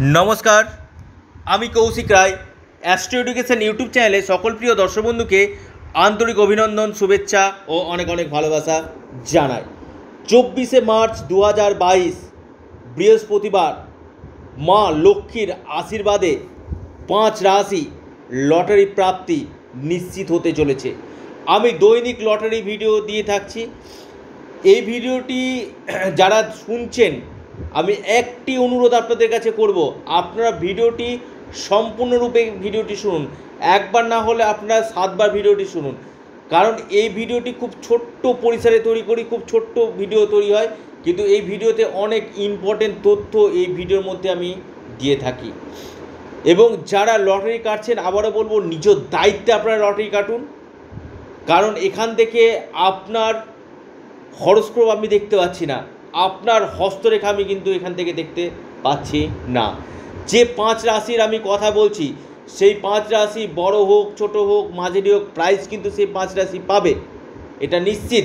নমস্কার, আমি Koushik Roy astro education YouTube চ্যানেলে সকল প্রিয় দর্শক বন্ধুকে আন্তরিক অভিনন্দন, শুভেচ্ছা ও অনেক অনেক ভালোবাসা জানাই। চব্বিশে মার্চ দু হাজার বাইশ, বৃহস্পতিবার, মা লক্ষ্মীর আশীর্বাদে পাঁচ রাশি লটারি প্রাপ্তি নিশ্চিত হতে চলেছে। আমি দৈনিক লটারি ভিডিও দিয়ে থাকছি। এই ভিডিওটি যারা শুনছেন আমি একটি অনুরোধ আপনাদের কাছে করব, আপনারা ভিডিওটি সম্পূর্ণরূপে ভিডিওটি শুনুন। একবার না হলে আপনারা সাতবার ভিডিওটি শুনুন। কারণ এই ভিডিওটি খুব ছোট্ট পরিসরে তৈরি করি, খুব ছোট্ট ভিডিও তৈরি হয়, কিন্তু এই ভিডিওতে অনেক ইম্পর্টেন্ট তথ্য এই ভিডিওর মধ্যে আমি দিয়ে থাকি। এবং যারা লটারি কাটছেন, আবারও বলব, নিজ দায়িত্বে আপনারা লটারি কাটুন। কারণ এখান থেকে আপনার হরস্ক্রোপ আমি দেখতে পাচ্ছি না। আপনার হস্তরেখা আমি কিন্তু এখান থেকে দেখতে পাচ্ছি না। যে পাঁচ রাশির আমি কথা বলছি, সেই পাঁচ রাশি বড় হোক, ছোট হোক, মাঝারি হোক প্রাইস কিন্তু সেই পাঁচ রাশি পাবে। এটা নিশ্চিত।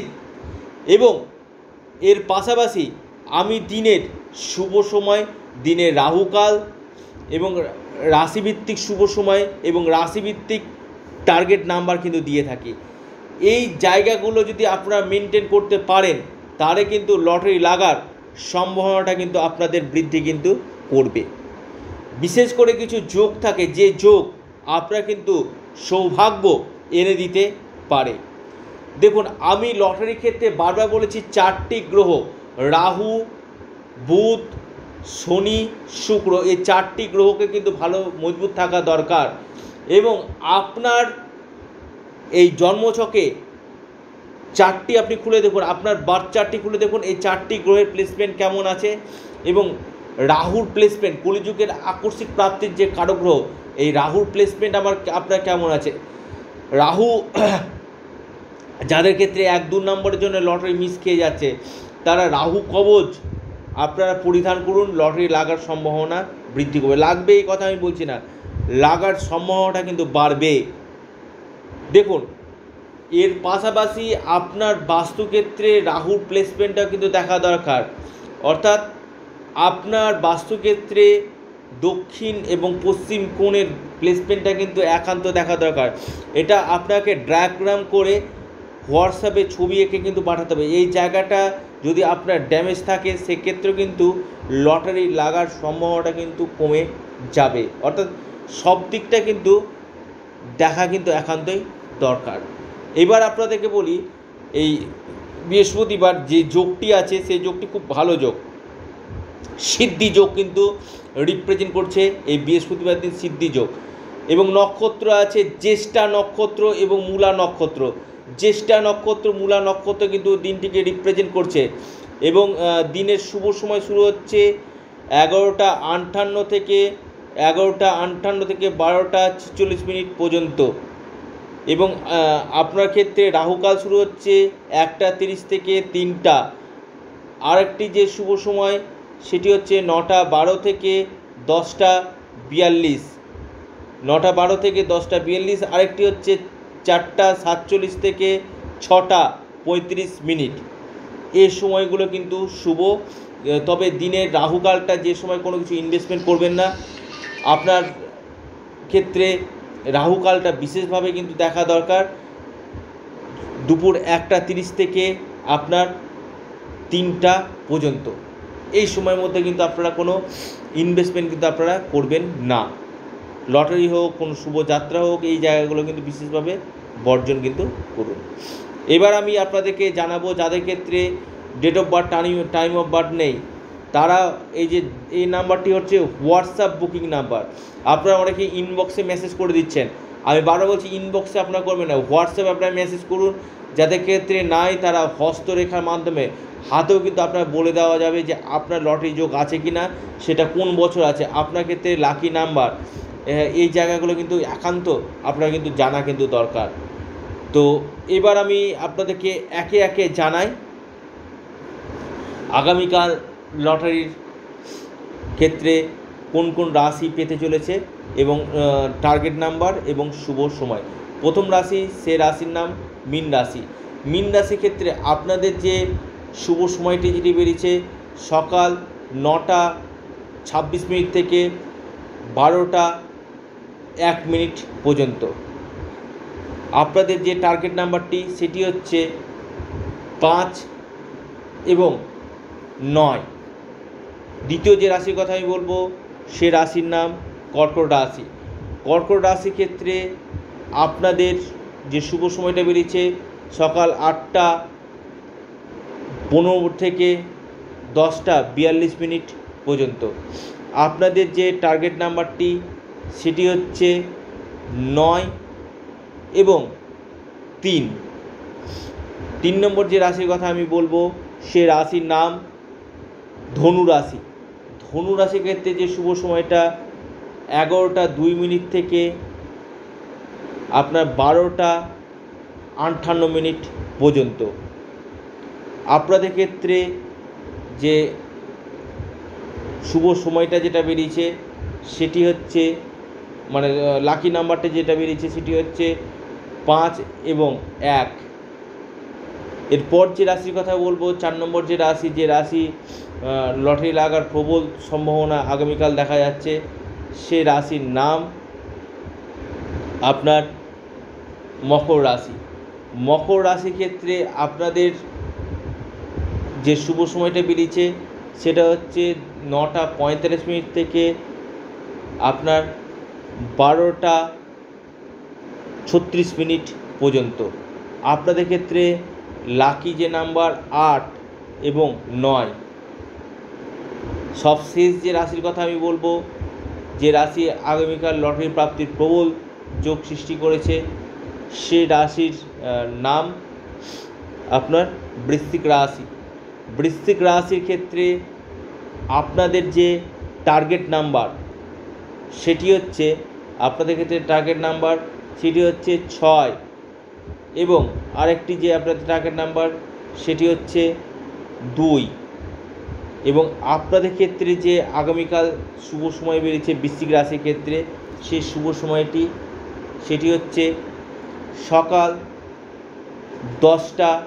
এবং এর পাশাপাশি আমি দিনের শুভ সময় দিনের রাহুকাল এবং রাশিভিত্তিক শুভ সময় এবং রাশিভিত্তিক টার্গেট নাম্বার কিন্তু দিয়ে থাকি। এই জায়গাগুলো যদি আপনারা মেনটেন করতে পারেন তাহলে কিন্তু লটারি লাগার সম্ভাবনাটা কিন্তু আপনাদের বৃদ্ধি কিন্তু করবে। বিশেষ করে কিছু যোগ থাকে, যে যোগ আপনারা কিন্তু সৌভাগ্য এনে দিতে পারে। দেখুন, আমি লটারি ক্ষেত্রে বারবার বলেছি চারটি গ্রহ, রাহু, বুধ, শনি, শুক্র, এই চারটি গ্রহকে কিন্তু ভালো মজবুত থাকা দরকার এবং আপনার এই জন্মছকে চারটি আপনি খুলে দেখুন, আপনার বার্থ চারটি খুলে দেখুন, এই চারটি গ্রহের প্লেসমেন্ট কেমন আছে? এবং রাহুর প্লেসমেন্ট কলিযুগের আকস্মিক প্রাপ্তির যে কারও গ্রহ এই রাহুর প্লেসমেন্ট আমার আপনার কেমন আছে? রাহু, যাদের ক্ষেত্রে এক দু নম্বরের জন্য লটারি মিস খেয়ে যাচ্ছে, তারা রাহু কবচ আপনারা পরিধান করুন, লটারি লাগার সম্ভাবনা বৃদ্ধি করবে। লাগবে এই কথা আমি বলছি না, লাগার সম্ভাবনাটা কিন্তু বাড়বে। দেখুন এর পাশাপাশি আপনার বাস্তুক্ষেত্রে রাহুর প্লেসমেন্টটা কিন্তু দেখা দরকার। অর্থাৎ আপনার বাস্তুক্ষেত্রে দক্ষিণ এবং পশ্চিম কোণের প্লেসমেন্টটা কিন্তু একান্ত দেখা দরকার। এটা আপনাকে ড্রায়াগ্রাম করে হোয়াটসঅ্যাপে ছবি এঁকে কিন্তু পাঠাতে হবে। এই জায়গাটা যদি আপনার ড্যামেজ থাকে, সেক্ষেত্রেও কিন্তু লটারি লাগার সম্ভাবনাটা কিন্তু কমে যাবে। অর্থাৎ সব দিকটা কিন্তু দেখা কিন্তু একান্তই দরকার। এবার আপনাদেরকে বলি, এই বৃহস্পতিবার যে যোগটি আছে, সেই যোগটি খুব ভালো যোগ। সিদ্ধি যোগ কিন্তু রিপ্রেজেন্ট করছে এই বৃহস্পতিবার দিন সিদ্ধি যোগ। এবং নক্ষত্র আছে জ্যেষ্ঠা নক্ষত্র এবং মূলা নক্ষত্র। জ্যেষ্ঠা নক্ষত্র, মূলা নক্ষত্র কিন্তু দিনটিকে রিপ্রেজেন্ট করছে। এবং দিনের শুভ সময় শুরু হচ্ছে এগারোটা আটান্ন থেকে এগারোটা আটান্ন থেকে বারোটা ছেচল্লিশ মিনিট পর্যন্ত। এবং আপনার ক্ষেত্রে রাহুকাল শুরু হচ্ছে একটা তিরিশ থেকে তিনটা। আরেকটি যে শুভ সময়, সেটি হচ্ছে নটা বারো থেকে দশটা বিয়াল্লিশ। নটা বারো থেকে দশটা বিয়াল্লিশ, আরেকটি হচ্ছে চারটা সাতচল্লিশ থেকে ছটা পঁয়ত্রিশ মিনিট। এই সময়গুলো কিন্তু শুভ। তবে দিনের রাহুকালটা যে সময় কোনো কিছু ইনভেস্টমেন্ট করবেন না। আপনার ক্ষেত্রে রাহুকালটা বিশেষভাবে কিন্তু দেখা দরকার। দুপুর একটা তিরিশ থেকে আপনার তিনটা পর্যন্ত। এই সময়ের মধ্যে কিন্তু আপনারা কোনো ইনভেস্টমেন্ট কিন্তু আপনারা করবেন না। লটারি হোক, কোনো শুভযাত্রা হোক, এই জায়গাগুলো কিন্তু বিশেষভাবে বর্জন কিন্তু করুন। এবার আমি আপনাদেরকে জানাব যাদের ক্ষেত্রে date of birth time time of birth নেই। তারা এই যে, এই নাম্বারটি হচ্ছে হোয়াটসঅ্যাপ বুকিং নাম্বার আপনারা অনেকে ইনবক্সে মেসেজ করে দিচ্ছেন। আমি বারবার বলছি ইনবক্সে আপনারা করবেন না। হোয়াটসঅ্যাপে আপনারা মেসেজ করুন। যাদের ক্ষেত্রে নাই তারা হস্তরেখার মাধ্যমে। হাতেও কিন্তু আপনার বলে দেওয়া যাবে যে, আপনার লটারি যোগ আছে কি না সেটা কোন বছর আছে। আপনার ক্ষেত্রে লাকি নাম্বার এই জায়গাগুলো কিন্তু একান্ত আপনার কিন্তু জানা কিন্তু দরকার। তো এবার আমি আপনাদেরকে একে একে জানাই। আগামীকাল লটারির ক্ষেত্রে কোন কোন রাশি পেতে চলেছে এবং টার্গেট নাম্বার এবং শুভ সময়। প্রথম রাশি, সে রাশির নাম মিন রাশি। মিন রাশির ক্ষেত্রে আপনাদের যে শুভ সময়টি যেটি বেরিয়েছে, সকাল নটা ছাব্বিশ মিনিট থেকে বারোটা এক মিনিট পর্যন্ত। আপনাদের যে টার্গেট নাম্বারটি সেটি হচ্ছে পাঁচ এবং নয়। দ্বিতীয় যে রাশির কথা আমি বলব, সে রাশির নাম কর্কট রাশি। কর্কট রাশি ক্ষেত্রে আপনাদের যে শুভ সময়টা বেরিয়েছে, সকাল আটটা পনেরো থেকে দশটা বিয়াল্লিশ মিনিট পর্যন্ত। আপনাদের যে টার্গেট নাম্বারটি, সেটি হচ্ছে নয় এবং তিন। তিন নম্বর যে রাশির কথা আমি বলব, সে রাশির নাম ধনু রাশি। ধনু রাশির ক্ষেত্রে যে শুভ সময়টা, এগারোটা দুই মিনিট থেকে আপনার বারোটা আটান্ন মিনিট পর্যন্ত। আপনাদের ক্ষেত্রে যে শুভ সময়টা যেটা বেরিয়েছে, সেটি হচ্ছে মানে লাকি নাম্বারটা যেটা বেরিয়েছে, সেটি হচ্ছে পাঁচ এবং এক। এরপর যে রাশির কথা বলব, চার নম্বর যে রাশি যে রাশি লটারি লাগার প্রবল সম্ভাবনা আগামীকাল দেখা যাচ্ছে, সে রাশির নাম আপনার মকর রাশি। মকর রাশি ক্ষেত্রে আপনাদের যে শুভ সময়টা বেরিয়েছে, সেটা হচ্ছে নটা পঁয়তাল্লিশ মিনিট থেকে আপনার বারোটা ছত্রিশ মিনিট পর্যন্ত। আপনাদের ক্ষেত্রে লাকি যে নাম্বার আট এবং নয়। সবশেষ যে রাশির কথা আমি বলব, যে রাশি আগামীকাল লটারি প্রাপ্তির প্রবল যোগ সৃষ্টি করেছে, সে রাশির নাম আপনার বৃশ্চিক রাশি। বৃশ্চিক রাশির ক্ষেত্রে আপনাদের যে টার্গেট নাম্বার সেটি হচ্ছে, আপনাদের ক্ষেত্রে টার্গেট নাম্বার সেটি হচ্ছে ছয়। এবং আরেকটি যে আপনাদের টার্গেট নাম্বার সেটি হচ্ছে দুই। এবং আপনাদের ক্ষেত্রে যে আগামীকাল শুভ সময় বেরিয়েছে বৃশ্চিক রাশির ক্ষেত্রে, সেই শুভ সময়টি, সেটি হচ্ছে সকাল দশটা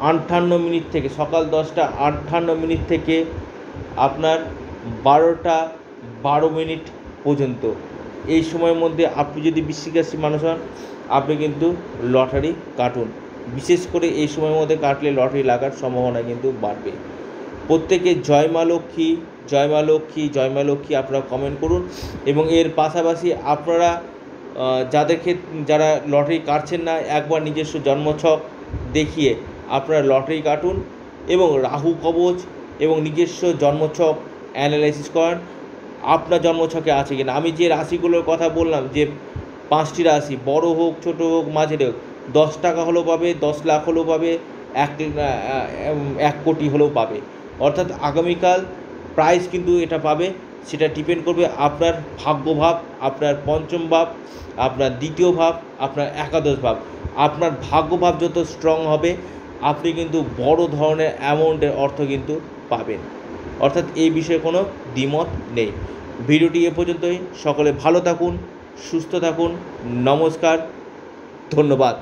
আটান্ন মিনিট থেকে, সকাল দশটা আটান্ন মিনিট থেকে আপনার বারোটা বারো মিনিট পর্যন্ত। এই সময়ের মধ্যে আপনি যদি রাশির মানুষ হন, আপনি কিন্তু লটারি কাটুন। বিশেষ করে এই সময়ের মধ্যে কাটলে লটারি লাগার সম্ভাবনা কিন্তু বাড়বে। প্রত্যেকে জয় মা লক্ষ্মী, জয় মা লক্ষ্মী, জয় মা লক্ষ্মী আপনারা কমেন্ট করুন এবং এর পাশাপাশি আপনারা যাদের ক্ষেত্রে যারা লটারি কাটছেন না, একবার নিজস্ব জন্মছক দেখিয়ে আপনারা লটারি কাটুন এবং রাহু কবচ এবং নিজস্ব জন্মছক অ্যানালাইসিস করান। আপনার জন্মছকে আছে কিনা? আমি যে রাশিগুলোর কথা বললাম, যে পাঁচটি রাশি, বড় হোক, ছোট হোক, মাঝের হোক, দশ টাকা হলেও পাবে, দশ লাখ হলেও পাবে, এক এক কোটি হলেও পাবে। অর্থাৎ আগামীকাল প্রাইজ কিন্তু এটা পাবে, সেটা ডিপেন্ড করবে আপনার ভাগ্যভাব আপনার পঞ্চম ভাব, আপনার দ্বিতীয় ভাব, আপনার একাদশ ভাব। আপনার ভাগ্যভাব যত স্ট্রং হবে, আপনি কিন্তু বড় ধরনের অ্যামাউন্টের অর্থ কিন্তু পাবেন। অর্থাৎ এই বিষয়ে কোনো দ্বিমত নেই। ভিডিওটি এ পর্যন্তই। সকলে ভালো থাকুন, সুস্থ থাকুন। নমস্কার, ধন্যবাদ।